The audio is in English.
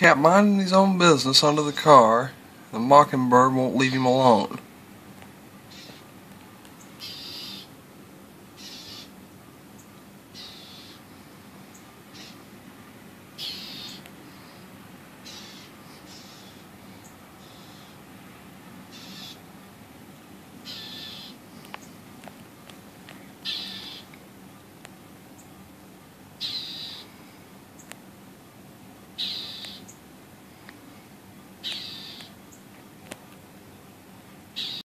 cat minding his own business under the car. The mockingbird won't leave him alone.